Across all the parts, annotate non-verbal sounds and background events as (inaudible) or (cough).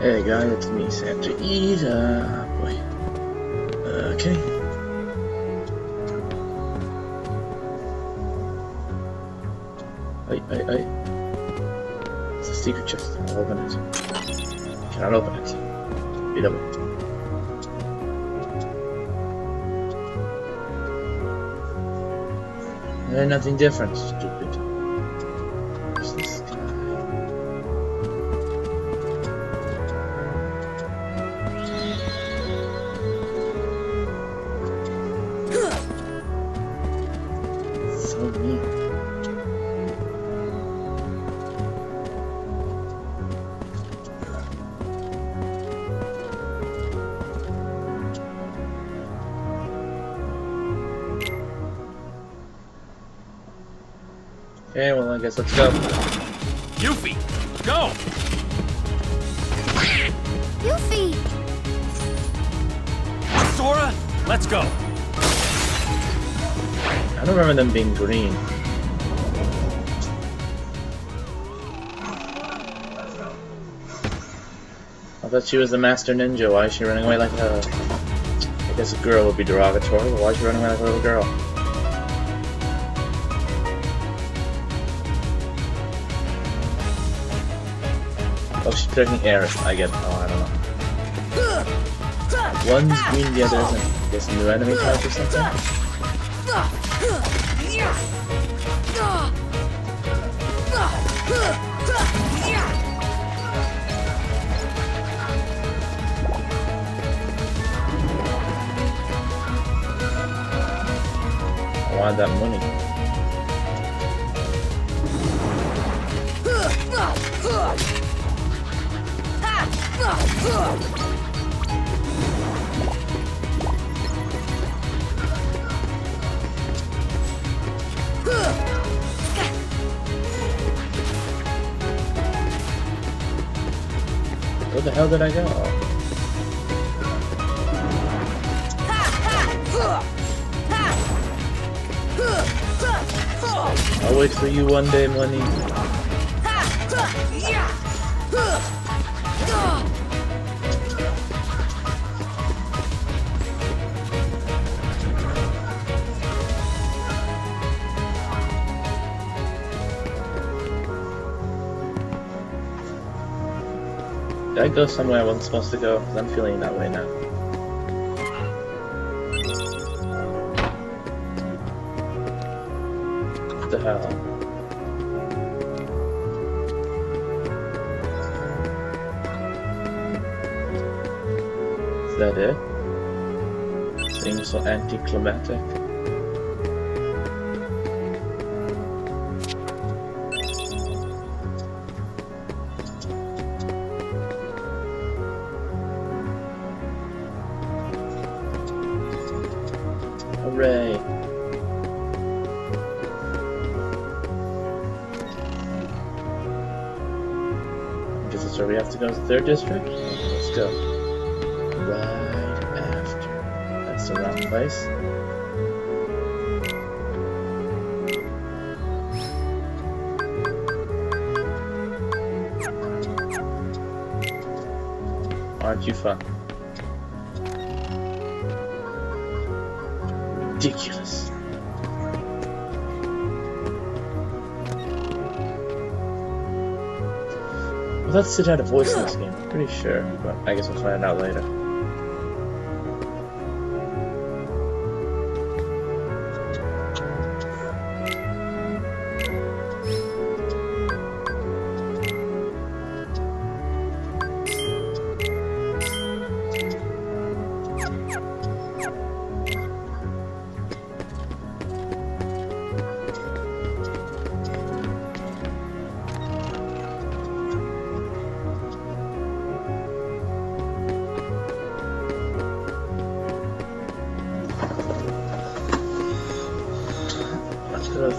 Hey guys, it's me, Santaeid. Boy. Okay. Hey, hey, hey. It's a secret chest. I'll open it. Cannot open it. Be double. Nothing different, stupid. Okay, I guess let's go. Yuffie, go! Yuffie! Sora, let's go! I don't remember them being green. I thought she was the master ninja. Why is she running away like a... I guess a girl would be derogatory, but why is she running away like a little girl? Oh, she's protecting Aerith. I get Oh, I don't know. One's green, the other isn't. I guess a new enemy type or something? I want that money. Where the hell did I go? I'll wait for you one day, money. Go somewhere I wasn't supposed to go? Because I'm feeling that way now. What the hell? Is that it? Seems so anticlimactic. Hooray! Guess that's where we have to go to the third district? Let's go. Right after. That's the wrong place. Aren't you fun? Ridiculous. Well, that's Cid had a voice in this game, pretty sure, but I guess we'll find out later.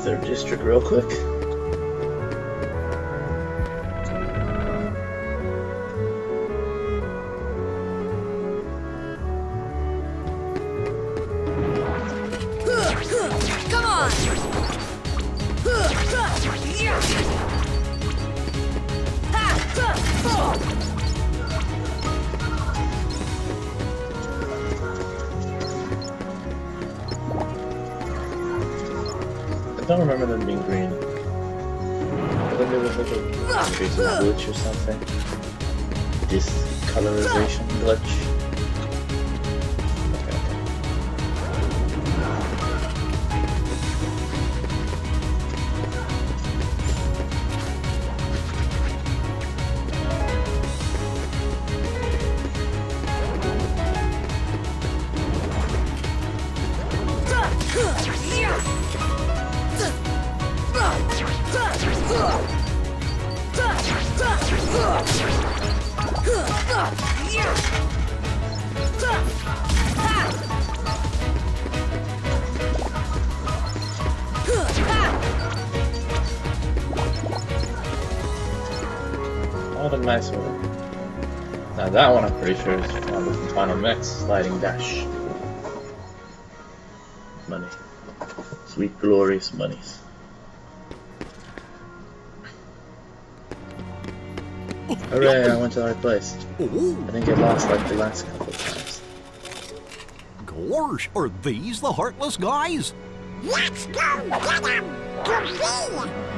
Let's go to the third district real quick. Don't remember them being green. I think there was like a crazy glitch or something. Discolorization glitch. Nice one. Now that one I'm pretty sure is found Final Mix, Sliding Dash. Money. Sweet glorious monies. (laughs) Hooray, I went to the right place. I didn't get lost like the last couple of times. gosh, are these the heartless guys? Let's go get him!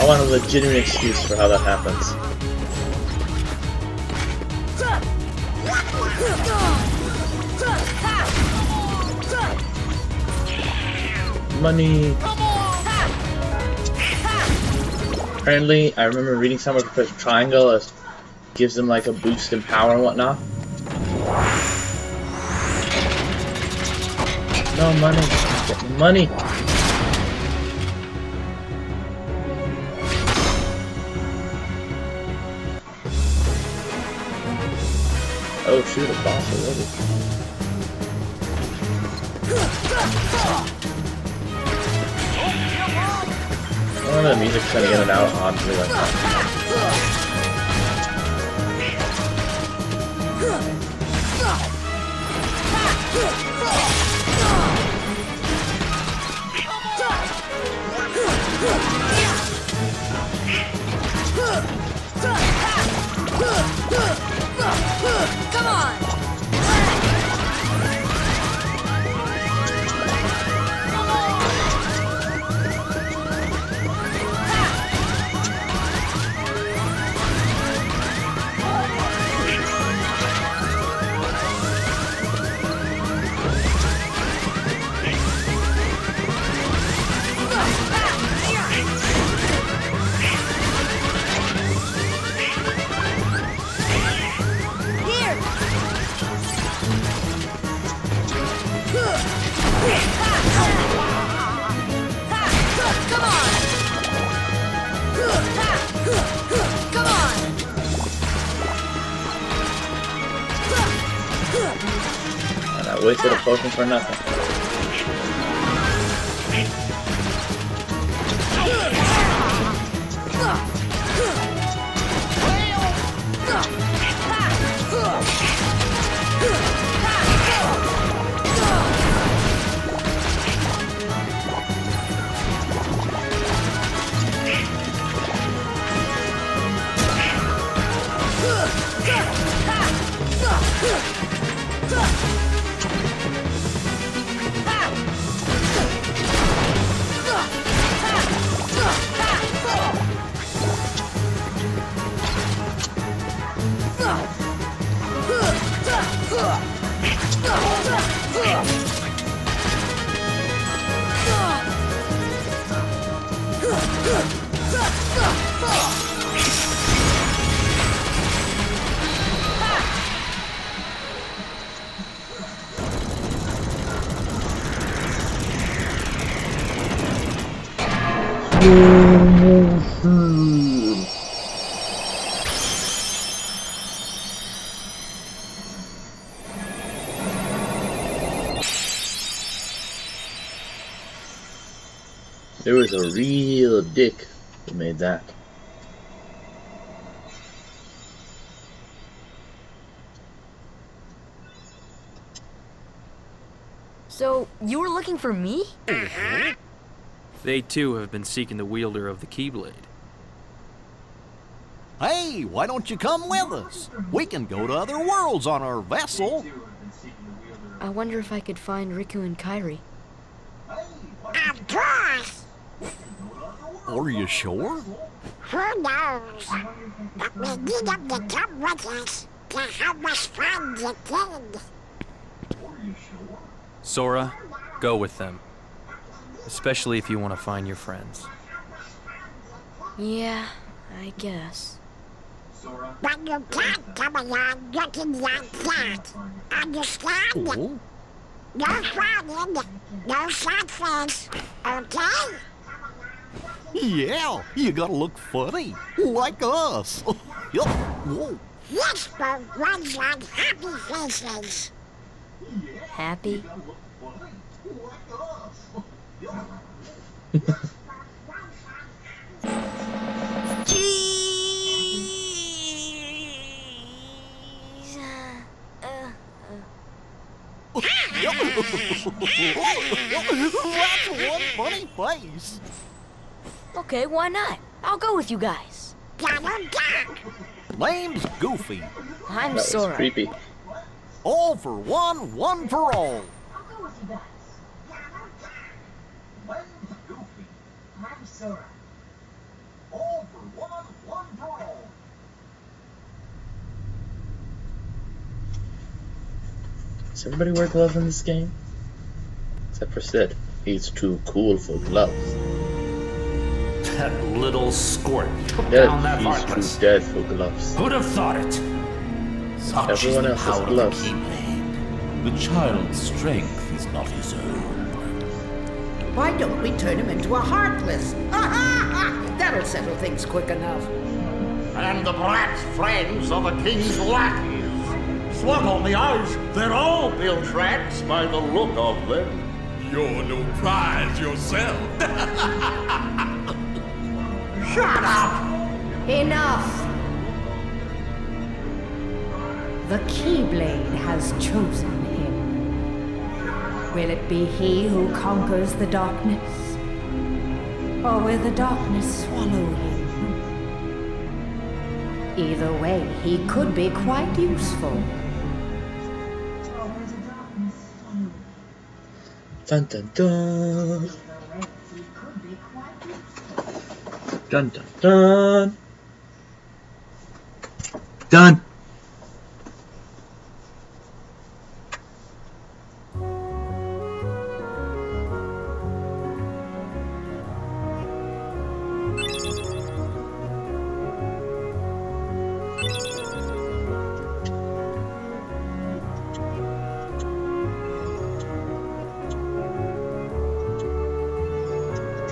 I want a legitimate excuse for how that happens. Money. Apparently, I remember reading somewhere you triangle, gives them like a boost in power and whatnot. No money. Get money. Oh shoot, a boss already. Don't know, the music's cutting in and out oddly like that. Nothing. There was a real dick Who made that? So, you were looking for me? Mm-hmm. They too have been seeking the wielder of the Keyblade. Hey, why don't you come with us? We can go to other worlds on our vessel. I wonder if I could find Riku and Kairi. Of course. Are you sure? Who knows? But we need them to come with us to help us find the kid. Sora, go with them. Especially if you want to find your friends. Yeah, I guess. But you can't come along looking like that. Understand? Oh, No frowning, no sad face, okay? Yeah, you gotta look funny, like us. (laughs) Yup. Whoa. This boat runs on happy faces. Happy? (laughs) Jeez. Uh, (laughs) That's one funny face. Okay, why not? I'll go with you guys. Donald Duck. Name's Goofy. I'm That Sora. creepy. All for one, one for all. All for one, one for all. Does everybody wear gloves in this game? Except for Cid. He's too cool for gloves. That little squirt took Yeah, down that he's heartless. dead for gloves. Who'd have thought it? Everyone Such is the else power of the gloves. Keyblade. The child's strength is not his own. Why don't we turn him into a heartless? Ha ha ha! That'll settle things quick enough. and the brat's friends are the king's lackeys. Swat on the eyes, they're all built rats by the look of them. You're no prize yourself. (laughs) Shut up! Enough! The Keyblade has chosen him. Will it be he who conquers the darkness? Or will the darkness swallow him? Either way, he could be quite useful. Dun dun dun. Dun dun dun. Done.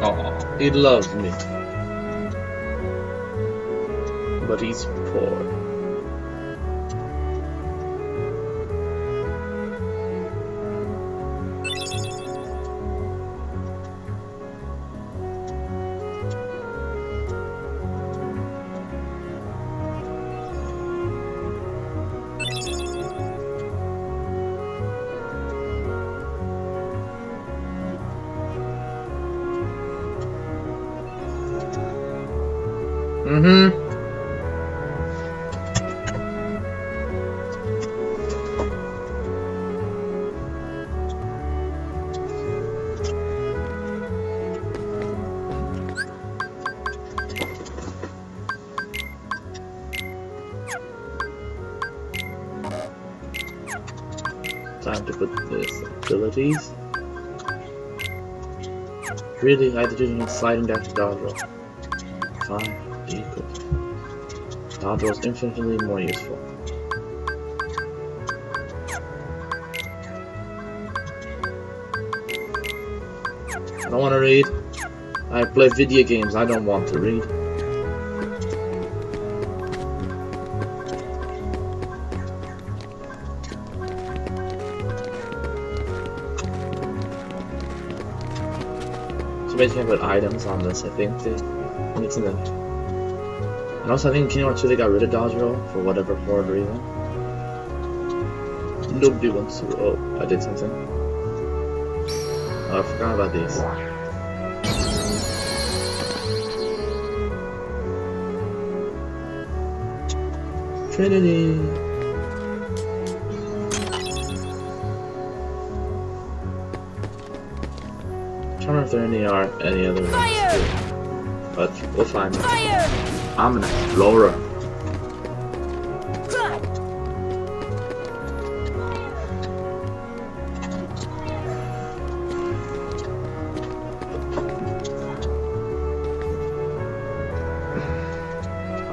Oh, he loves me. But he's Time to put this abilities. Really, I didn't even sliding down to dodge roll. Fine, equal. Dodge roll is infinitely more useful. I don't want to read. I play video games. I don't want to read. Put items on this. I think think it's in. And also, I think in Kingdom Hearts 2 they got rid of dodge roll for whatever horrid reason. Nobody wants to. Oh, I did something. Oh, I forgot about these. Trinity. I don't know if there any are any other ones too. But we'll find them. Fire! I'm an explorer.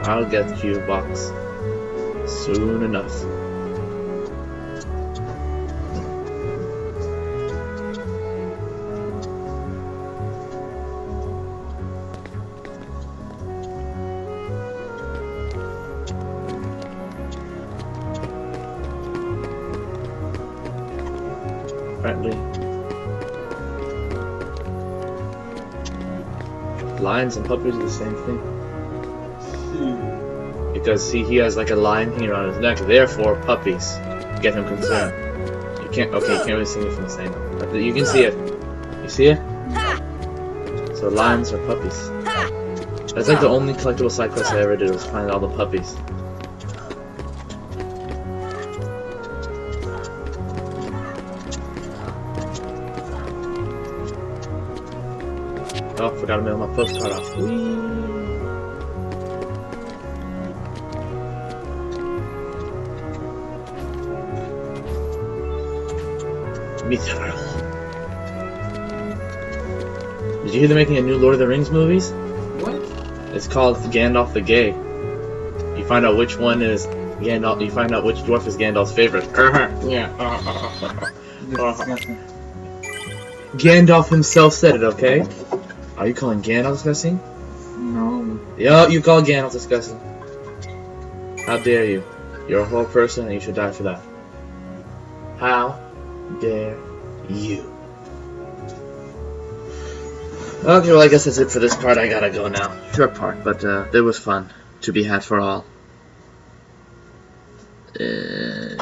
I'll get you box soon enough. Lions and puppies are the same thing. Because see, he has like a lion here on his neck, therefore puppies get him concerned. You can't, okay, you can't really see it from the same, but you can see it. You see it? So lions are puppies. That's like the only collectible side quest I ever did was find all the puppies. Oh, forgot to mail my postcard off. Whee! Mithril. Did you hear they're making a new Lord of the Rings movies? What? It's called Gandalf the Gay. You find out which one is Gandalf. You find out which dwarf is Gandalf's favorite. (laughs) yeah. (laughs) Gandalf himself said it. Okay. Are you calling Gandalf disgusting? No. Yo, you call Gandalf disgusting. How dare you? You're a whole person and you should die for that. How dare you? Okay, well, I guess that's it for this part. I gotta go now. Short part, but uh, it was fun to be had for all. Uh,